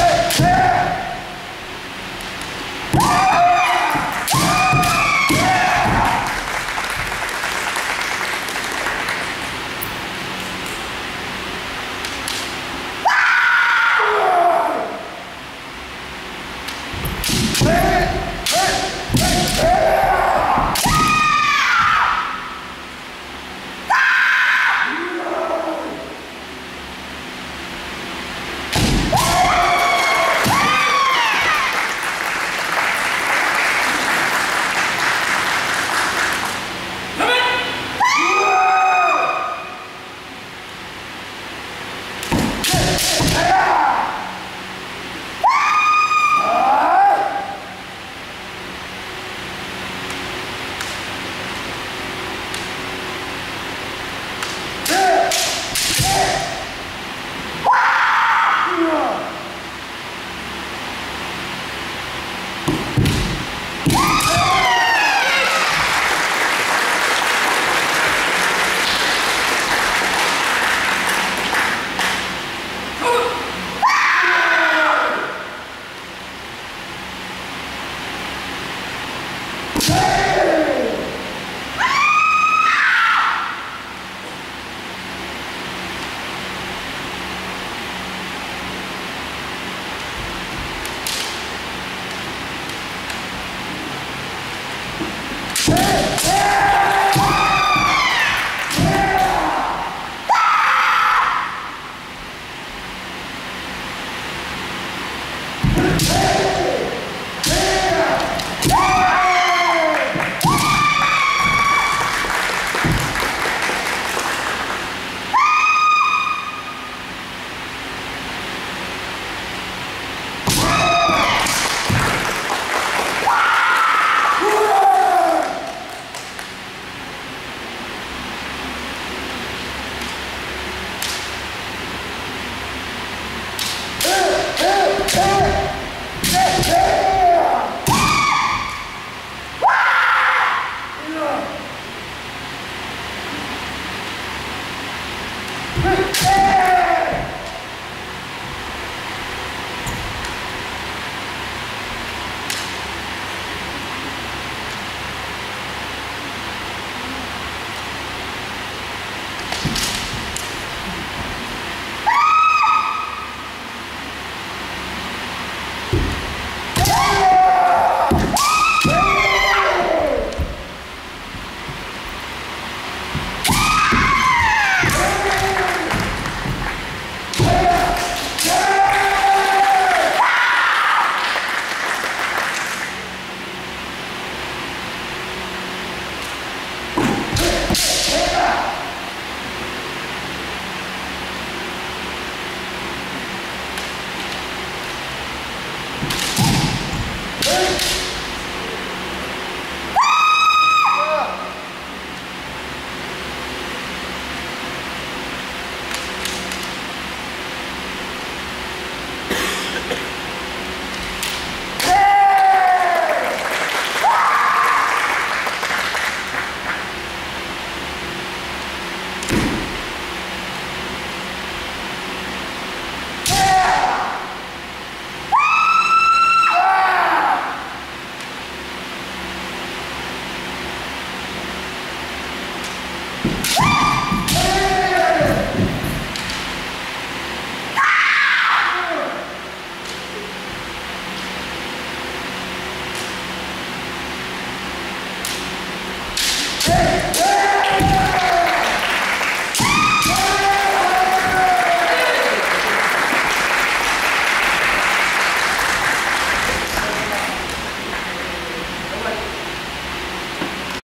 Hey, hey. Hey! Hey!